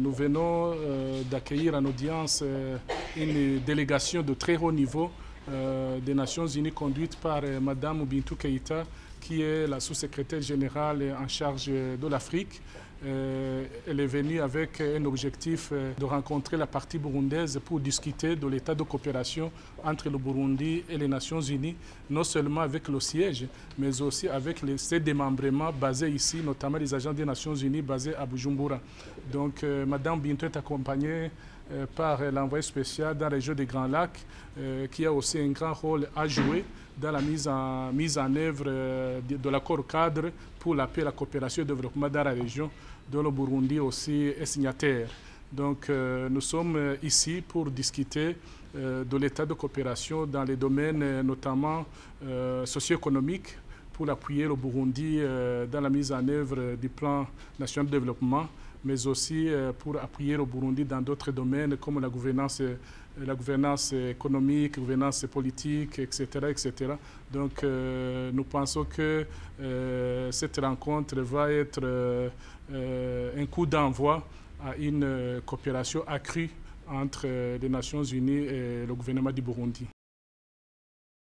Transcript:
nous venons d'accueillir en audience une délégation de très haut niveau des Nations Unies conduite par Madame Bintou Keïta, qui est la sous-secrétaire générale en charge de l'Afrique. Euh, elle est venue avec un objectif euh, de rencontrer la partie burundaise pour discuter de l'état de coopération entre le Burundi et les Nations Unies, non seulement avec le siège, mais aussi avec les, ses démembrements basés ici, notamment les agents des Nations Unies basés à Bujumbura. Donc, euh, Madame Bintou est accompagnée par l'envoyé spécial dans la région des Grands Lacs, qui a aussi un grand rôle à jouer dans la mise en, mise en œuvre de l'accord cadre pour la paix, la coopération et le développement dans la région dont le Burundi aussi est signataire. Donc euh, nous sommes euh, ici pour discuter euh, de l'état de coopération dans les domaines notamment socio-économiques pour appuyer le Burundi dans la mise en œuvre du plan national de développement, mais aussi pour appuyer le Burundi dans d'autres domaines comme la gouvernance, la gouvernance économique, la gouvernance politique, etc. etc. Donc nous pensons que cette rencontre va être euh, un coup d'envoi à une euh, coopération accrue entre euh, les Nations Unies et le gouvernement du Burundi.